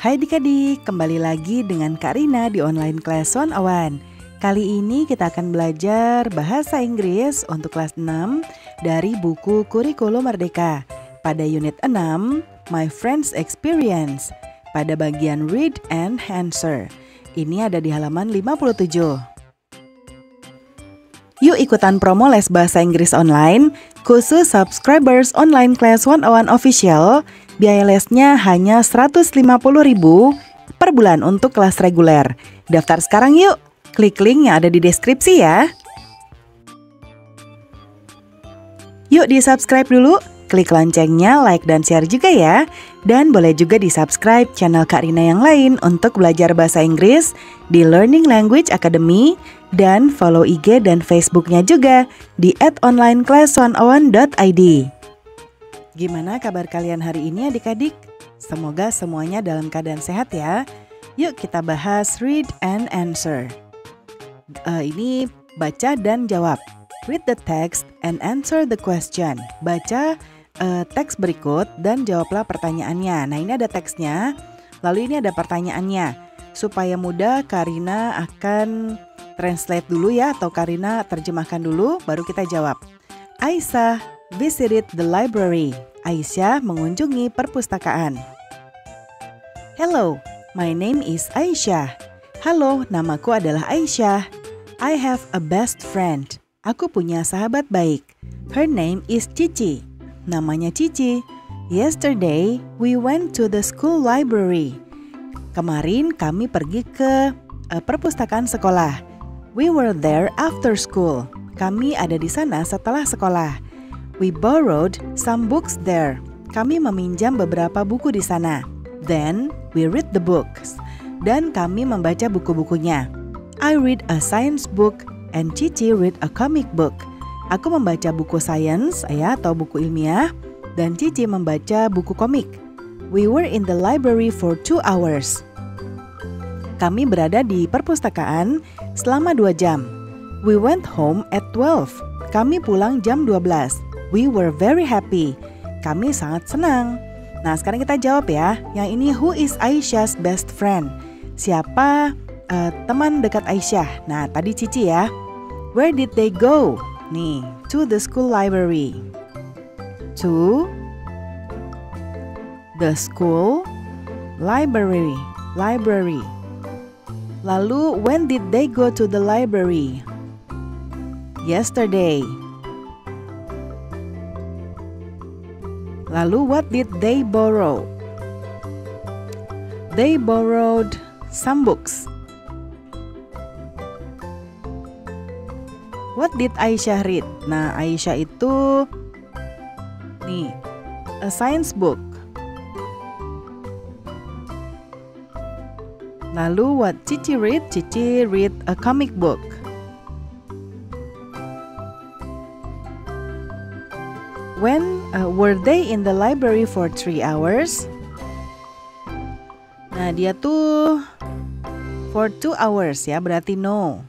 Hai adik-adik, kembali lagi dengan Kak Rina di online class one Awan. Kali ini kita akan belajar bahasa Inggris untuk kelas 6 dari buku Kurikulum Merdeka pada unit 6 My Friends Experience pada bagian Read and Answer. Ini ada di halaman 57. Yuk ikutan promo les bahasa Inggris online khusus subscribers online class 101 official. Biaya lesnya hanya 150.000 per bulan untuk kelas reguler. Daftar sekarang yuk. Klik link yang ada di deskripsi ya. Yuk di subscribe dulu Klik loncengnya, like dan share juga ya. Dan boleh juga di subscribe channel Kak Rina yang lain untuk belajar bahasa Inggris di Learning Language Academy dan follow IG dan Facebooknya juga di @onlineclass101.id. Gimana kabar kalian hari ini adik-adik? Semoga semuanya dalam keadaan sehat ya. Yuk kita bahas read and answer. Uh, ini baca dan jawab. Read the text and answer the question. Baca uh, teks berikut dan jawablah pertanyaannya. Nah, ini ada teksnya, lalu ini ada pertanyaannya. Supaya mudah, Karina akan translate dulu ya, atau Karina terjemahkan dulu, baru kita jawab. Aisyah visited the library. Aisyah mengunjungi perpustakaan. Hello, my name is Aisyah. Halo, namaku adalah Aisyah. I have a best friend. Aku punya sahabat baik. Her name is Cici. Namanya Cici. Yesterday, we went to the school library. Kemarin kami pergi ke uh, perpustakaan sekolah. We were there after school. Kami ada di sana setelah sekolah. We borrowed some books there. Kami meminjam beberapa buku di sana. Then we read the books. Dan kami membaca buku-bukunya. I read a science book and Cici read a comic book. Aku membaca buku sains ya atau buku ilmiah dan Cici membaca buku komik. We were in the library for two hours. Kami berada di perpustakaan selama dua jam. We went home at 12. Kami pulang jam 12. We were very happy. Kami sangat senang. Nah, sekarang kita jawab ya. Yang ini who is Aisyah's best friend? Siapa uh, teman dekat Aisyah? Nah, tadi Cici ya. Where did they go? Nih, to the school library. To the school library. Library. Lalu, when did they go to the library? Yesterday. Lalu, what did they borrow? They borrowed some books. What did Aisyah read? Nah, Aisyah itu nih, a science book. Lalu what Cici read? Cici read a comic book. When uh, were they in the library for three hours? Nah, dia tuh for two hours ya, berarti no.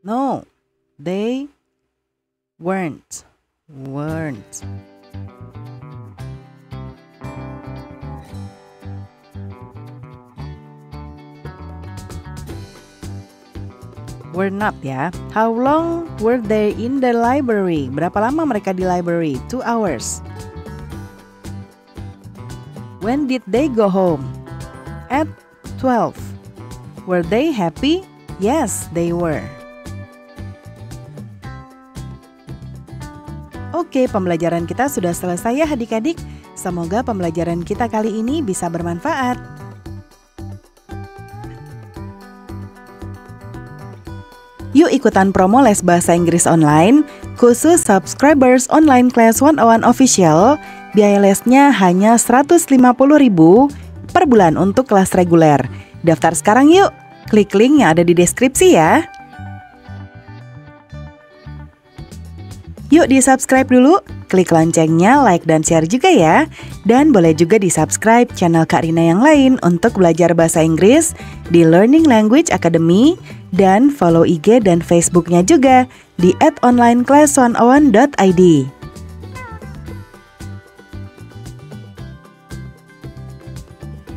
No, they weren't. Weren't. Were not ya. How long were they in the library? Berapa lama mereka di library? Two hours. When did they go home? At 12. Were they happy? Yes, they were. Oke, pembelajaran kita sudah selesai ya adik-adik. Semoga pembelajaran kita kali ini bisa bermanfaat. Yuk ikutan promo les bahasa Inggris online khusus subscribers online class 101 official. Biaya lesnya hanya 150.000 per bulan untuk kelas reguler. Daftar sekarang yuk. Klik link yang ada di deskripsi ya. Yuk di subscribe dulu, klik loncengnya, like dan share juga ya. Dan boleh juga di subscribe channel Kak Rina yang lain untuk belajar bahasa Inggris di Learning Language Academy dan follow IG dan Facebooknya juga di @onlineclass101.id.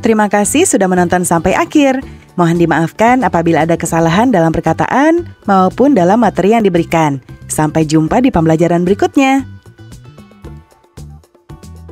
terima kasih sudah menonton sampai akhir. Mohon dimaafkan apabila ada kesalahan dalam perkataan maupun dalam materi yang diberikan. Sampai jumpa di pembelajaran berikutnya.